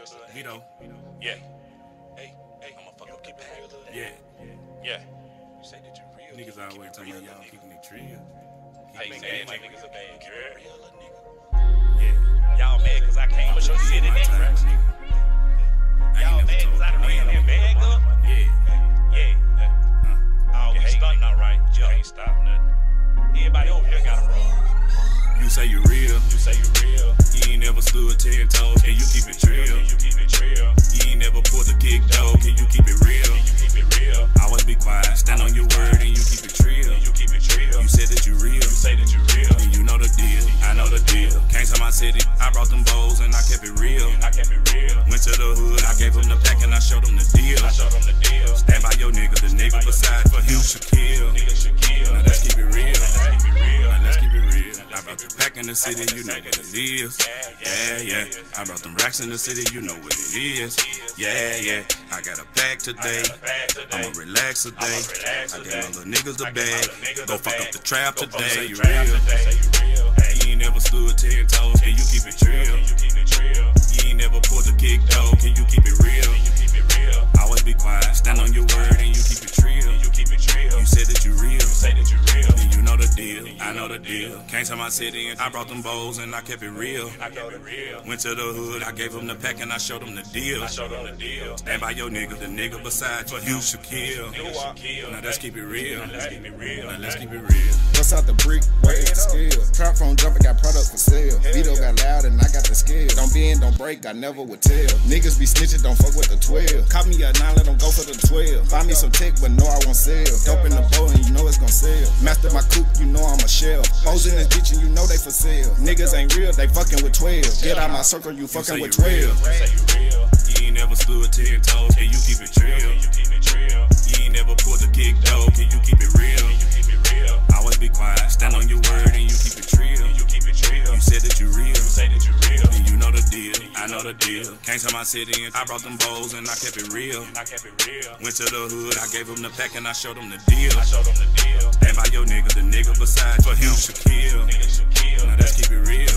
Vedo. Yeah. Hey, hey, I'ma fuck up, keep it real. Yeah. Yeah. You say that you real. Niggas always talking about y'all keeping it trill. How you say my niggas a bad girl? Real nigga. Yeah. Y'all mad cause I came with your city my nigga. time, nigga. Y'all ain't mad cause I done ran that bag up? Yeah. Yeah. Uh, Always stunting all right. You can't stop nothing. Everybody over here got a roll. you say you real. You say you real. You ain't never stood ten toes. Can you keep it trill? My city. I brought them bowls and I kept it real. I kept it real. Went to the hood. I gave them the pack and I showed them the deal. I showed them the deal. Stand by your nigga. The nigga beside for him should kill. Nigga should kill. Now let's keep it real. Let's keep it real. Now let's keep it real. I brought the pack in the city, you know what it is. Yeah, yeah. I brought them racks in the city, you know what it is. Yeah, yeah. I got a pack today. I'ma relax today. I gave other niggas the bag. Go fuck up the trap today. You real? You ain't never stood ten toes. Can you keep it trill? You ain't never pulled a kick though. Can you keep it real? Always be quiet. Stand on your word and you keep it real. You said that you real. You know the deal. I know the deal. Came to my city and I brought them bowls and I kept it real. Went to the hood, I gave them the pack and I showed them the deal. Stand by your nigga, the nigga beside you, you should kill. Now let's keep it real. Now let's keep it real. What's out the brick, where is the skill? Trap phone jumping, got products for sale. Vedo got loud and I got the skill. Don't bend, don't break, I never would tell. Niggas be snitching, don't fuck with the 12. Cop me a 9, let them go for the 12. Buy me some tech, but no, I won't sell. Dope bitch and you for sale. Niggas ain't real, they fucking with 12. Get out my circle, you fucking You say fucking you with real. 12. You ain't never stood ten toes. Can you keep it trill? You keep me real ain't never pulled a kick though. Can you keep it real? I always be quiet. Stand on your word and you keep it trill. You keep it real. You said that you real. Say And you know the deal. I know the deal. Came to my city and I brought them bowls and I kept it real. I kept it real. Went to the hood, I gave them the pack and I showed them the deal. I showed them the deal. Stand by your nigga, the nigga beside for him should kill. Now let's keep it real.